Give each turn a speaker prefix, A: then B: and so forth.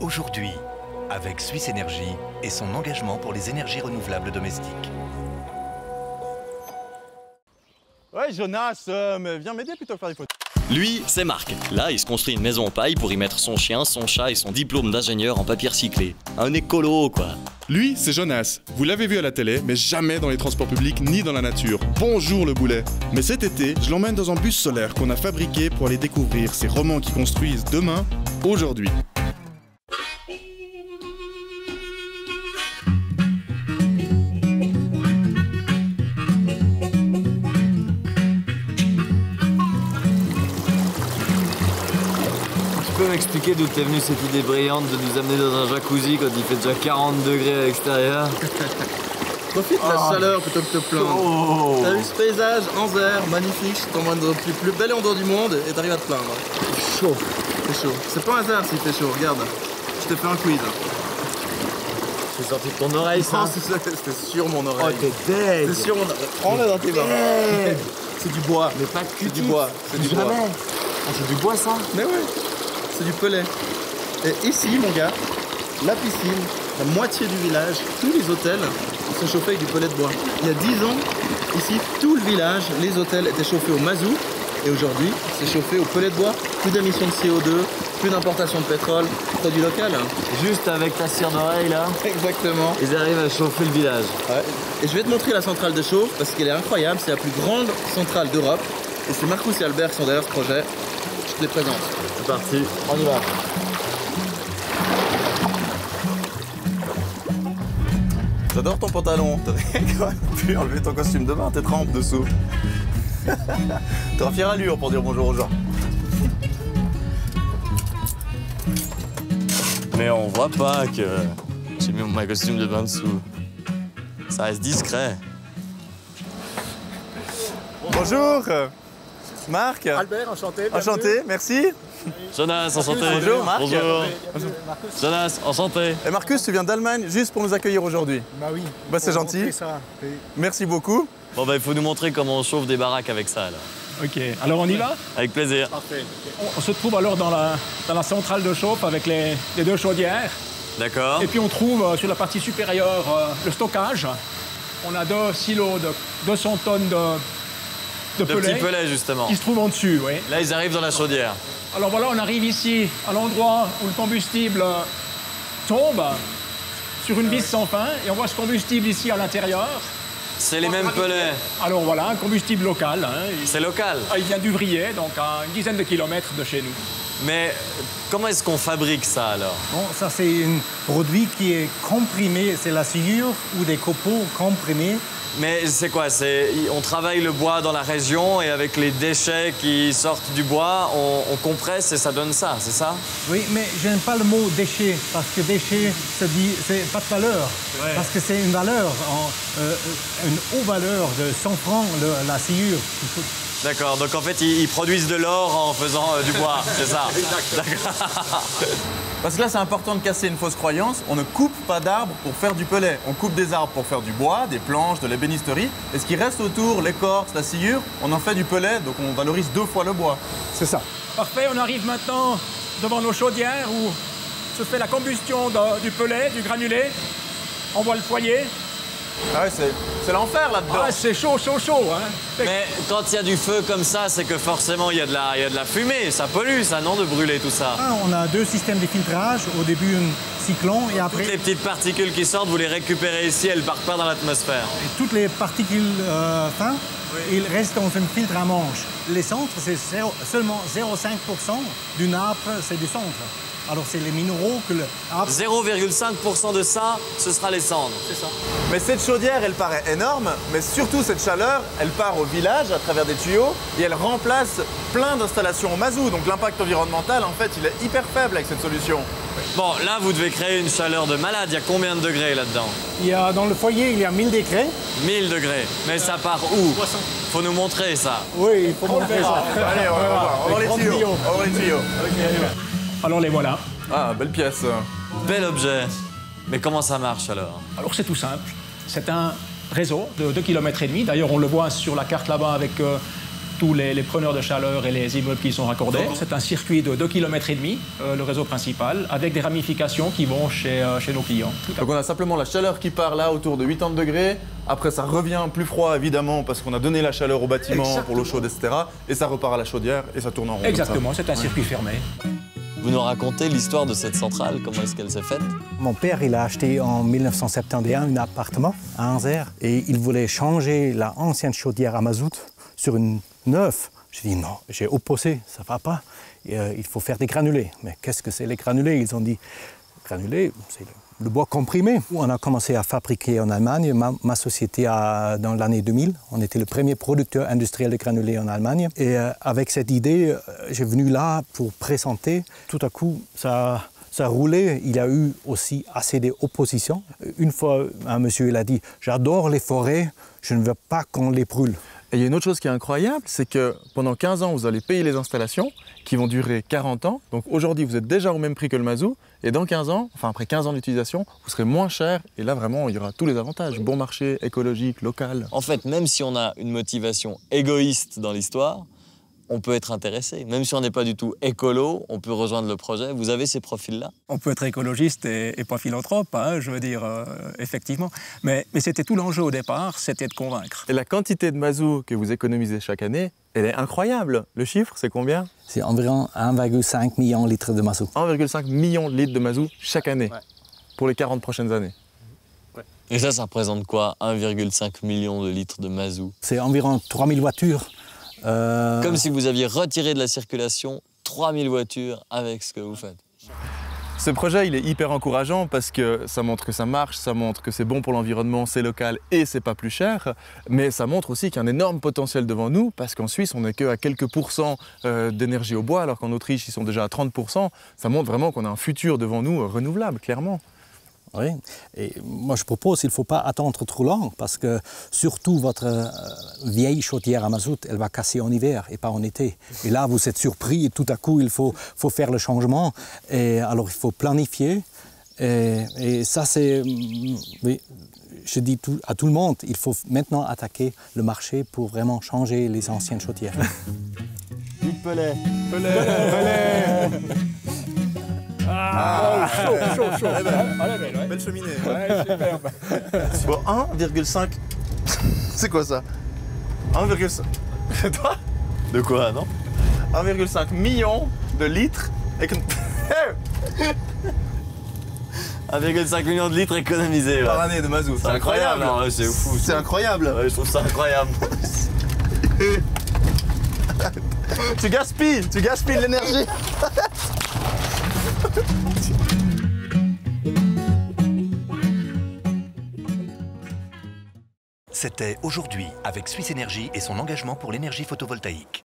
A: Aujourd'hui, avec Suisse Énergie et son engagement pour les énergies renouvelables domestiques.
B: Ouais, Jonas, euh, mais viens m'aider plutôt que faire des photos.
C: Lui, c'est Marc. Là, il se construit une maison en paille pour y mettre son chien, son chat et son diplôme d'ingénieur en papier recyclé. Un écolo, quoi.
D: Lui, c'est Jonas. Vous l'avez vu à la télé, mais jamais dans les transports publics ni dans la nature. Bonjour le boulet. Mais cet été, je l'emmène dans un bus solaire qu'on a fabriqué pour aller découvrir ces romans qui construisent demain, aujourd'hui.
E: M'expliquer d'où t'es venue cette idée brillante de nous amener dans un jacuzzi quand il fait déjà 40 degrés à l'extérieur
F: Profite de la chaleur plutôt que de te plaindre. T'as vu ce paysage, Anzer, magnifique, dans le plus, plus bel endroit du monde et t'arrives à te plaindre.
E: Chaud.
F: C'est chaud. C'est pas un hasard s'il fait chaud, regarde. Je te fais un quiz.
E: C'est sorti de ton oreille ça
F: c'était sur mon
E: Oh
F: oreille.
E: t'es dead
F: c'est sur mon oreille. Prends-le dans tes mains. C'est du bois.
E: Mais pas de
F: C'est du bois. C'est du
E: Jamais
F: bois.
E: Ah c'est du bois ça?
F: Mais ouais, c'est du pellet. Et ici, mon gars, la piscine, la moitié du village, tous les hôtels sont chauffés avec du pellet de bois. Il y a 10 ans, ici, tout le village, les hôtels étaient chauffés au mazout. Et aujourd'hui, c'est chauffé au pellet de bois. Plus d'émissions de CO2, plus d'importation de pétrole, produit local. hein.
E: Juste avec ta cire d'oreille là,
F: Exactement.
E: ils arrivent à chauffer le village.
F: Ouais. Et je vais te montrer la centrale de chauffe parce qu'elle est incroyable. C'est la plus grande centrale d'Europe. Et c'est Marcus et Albert qui sont derrière ce projet. Je te les présente.
E: C'est parti, on y va.
F: J'adore ton pantalon. T'aurais quand même pu enlever ton costume de bain, t'es trempe dessous. T'auras fière allure pour dire bonjour aux gens.
E: Mais on voit pas que j'ai mis mon costume de bain dessous. Ça reste discret.
F: Bonjour Marc
B: Albert, enchanté.
F: Enchanté, merci.
E: Jonas, enchanté.
F: Bonjour, Marc.
E: Bonjour. Jonas, enchanté.
F: Et Marcus, tu viens d'Allemagne juste pour nous accueillir aujourd'hui.
B: Bah oui.
F: Bah, c'est gentil.
B: ça. Oui.
F: Merci beaucoup.
E: Bon bah il faut nous montrer comment on chauffe des baraques avec ça alors.
G: Ok, alors on y va?
E: Avec plaisir.
G: on, on se trouve alors dans la, dans la centrale de chauffe avec les, les deux chaudières.
E: D'accord.
G: Et puis on trouve euh, sur la partie supérieure euh, le stockage. On a deux silos de 200 tonnes de, de
E: petits pelets justement.
G: qui se trouvent en dessus. Oui.
E: Là ils arrivent dans la chaudière.
G: Alors voilà, on arrive ici à l'endroit où le combustible euh, tombe sur une vis sans fin et on voit ce combustible ici à l'intérieur.
E: C'est les mêmes pelets.
G: Alors voilà, un combustible local. hein.
E: C'est local.
G: ah, il vient d'Uvrier, donc à une dizaine de kilomètres de chez nous.
E: Mais comment est-ce qu'on fabrique ça alors?
H: Bon, ça c'est un produit qui est comprimé, c'est la sciure ou des copeaux comprimés.
E: Mais c'est quoi? C'est on travaille le bois dans la région et avec les déchets qui sortent du bois, on, on compresse et ça donne ça, c'est ça?
H: Oui, mais j'aime pas le mot déchet parce que déchet, ça dit, c'est pas de valeur. Parce que c'est une valeur, en, euh, une haute valeur de 100 francs le- la sciure.
E: D'accord. Donc en fait ils, ils produisent de l'or en faisant euh, du bois, c'est ça D'accord.
F: Parce que là, c'est important de casser une fausse croyance. On ne coupe pas d'arbres pour faire du pellet. On coupe des arbres pour faire du bois, des planches, de l'ébénisterie. Et ce qui reste autour, l'écorce, la sciure, on en fait du pellet, donc on valorise deux fois le bois.
G: C'est ça. Parfait, on arrive maintenant devant nos chaudières où se fait la combustion de- du pellet, du granulé. On voit le foyer.
F: Ah ouais, c'est, c'est l'enfer là-dedans.
G: Ah, c'est chaud, chaud, chaud. Hein.
E: Mais quand il y a du feu comme ça, c'est que forcément il y, a de la- il y a de la fumée. Ça pollue, ça, non, de brûler tout ça
H: Ah, on a deux systèmes de filtrage. Au début, un cyclone et après,
E: Toutes les petites particules qui sortent, vous les récupérez ici, elles partent pas dans l'atmosphère.
H: toutes les particules euh, fines, il reste dans un filtre à manche. Les centres, c'est zéro- seulement 0,5% du nappe, c'est du centre. Alors, c'est les minéraux que le nappe
E: 0,5% de ça, ce sera les cendres.
F: Mais cette chaudière, elle paraît énorme, mais surtout cette chaleur, elle part au village à travers des tuyaux et elle remplace plein d'installations au mazout. Donc l'impact environnemental, en fait, il est hyper faible avec cette solution.
E: Bon, là, vous devez créer une chaleur de malade. Il y a combien de degrés là-dedans
H: Il y a, dans le foyer, il y a 1000 degrés.
E: 1000 degrés. Mais ça part où Faut nous montrer ça.
H: Oui, il faut montrer ça.
F: Allez, on va voir. On va voir les
H: grands
F: tuyaux.
H: tuyaux.
F: On va voir les tuyaux.
G: Alors les voilà.
F: Ah, belle pièce.
E: Bel objet. Mais comment ça marche alors
G: Alors c'est tout simple. C'est un réseau de 2 km et demi. D'ailleurs, on le voit sur la carte là-bas avec euh, tous les, les preneurs de chaleur et les immeubles qui y sont raccordés. C'est un circuit de 2 km et demi, euh, le réseau principal, avec des ramifications qui vont chez, euh, chez nos clients.
F: Donc on a simplement la chaleur qui part là autour de 80 degrés. Après ça revient plus froid évidemment parce qu'on a donné la chaleur au bâtiment pour l'eau chaude, etc. Et ça repart à la chaudière et ça tourne en rond.
G: Exactement, c'est un circuit fermé.
E: Vous nous racontez l'histoire de cette centrale, comment est-ce qu'elle s'est faite?
H: Mon père, il a acheté en 1971 un appartement à Anzer et il voulait changer la ancienne chaudière à mazout sur une neuve. J'ai dit non, j'ai opposé, ça va pas. Euh, il faut faire des granulés. Mais qu'est-ce que c'est les granulés? Ils ont dit granulés, c'est le, bois comprimé. On a commencé à fabriquer en Allemagne. Ma, ma société a, dans l'année 2000, on était le premier producteur industriel de granulés en Allemagne. Et euh, avec cette idée, euh, j'ai venu là pour présenter. Tout à coup, ça ça roulait. Il y a eu aussi assez d'opposition. Une fois, un monsieur il a dit J'adore les forêts, je ne veux pas qu'on les brûle.
F: Et il y a une autre chose qui est incroyable, c'est que pendant 15 ans, vous allez payer les installations qui vont durer 40 ans. Donc aujourd'hui, vous êtes déjà au même prix que le mazou. Et dans 15 ans, enfin après 15 ans d'utilisation, vous serez moins cher. Et là, vraiment, il y aura tous les avantages. Bon marché, écologique, local.
E: En fait, même si on a une motivation égoïste dans l'histoire, on peut être intéressé. Même si on n'est pas du tout écolo, on peut rejoindre le projet. Vous avez ces profils-là?
G: On peut être écologiste et, et pas philanthrope, hein, je veux dire, euh, effectivement. Mais, mais c'était tout l'enjeu au départ, c'était de convaincre.
F: Et la quantité de mazou que vous économisez chaque année, elle est incroyable. Le chiffre, c'est combien?
H: C'est environ 1,5 million de litres de mazout.
F: 1,5 million de litres de mazou chaque année pour les 40 prochaines années.
E: Et ça, ça représente quoi 1,5 million de litres de mazou?
H: C'est environ 3000 voitures. Euh,
E: Comme si vous aviez retiré de la circulation 3000 voitures avec ce que vous faites.
F: Ce projet, il est hyper encourageant parce que ça montre que ça marche, ça montre que c'est bon pour l'environnement, c'est local et c'est pas plus cher. Mais ça montre aussi qu'il y a un énorme potentiel devant nous parce qu'en Suisse, on n'est que à quelques pourcents euh, d'énergie au bois, alors qu'en Autriche, ils sont déjà à 30%. Ça montre vraiment qu'on a un futur devant nous euh, renouvelable, clairement.
H: Oui, et moi je propose, il ne faut pas attendre trop long parce que surtout votre euh, vieille chaudière à mazout, elle va casser en hiver et pas en été. Et là, vous êtes surpris et tout à coup, il faut, faut faire le changement. Et alors, il faut planifier. Et, et ça, c'est. mm, Oui, je dis tout- à tout le monde, il faut maintenant attaquer le marché pour vraiment changer les anciennes chaudières.
F: Pellet.
G: Ah, chaud, chaud, chaud.
F: Eh ben,
G: Allez, belle, ouais.
F: Belle cheminée.
G: Ouais, superbe.
F: Bon, 1,5. C'est quoi ça? 1,5. Toi?
E: De quoi, non?
F: 1,5 million de litres. Et que-
E: 1,5 million de litres économisés.
F: par année de mazou. C'est incroyable.
E: ouais, c'est fou.
F: C'est incroyable.
E: Ouais, je trouve ça incroyable.
F: Tu gaspilles, tu gaspilles l'énergie.
A: C'était aujourd'hui avec Suisse Énergie et son engagement pour l'énergie photovoltaïque.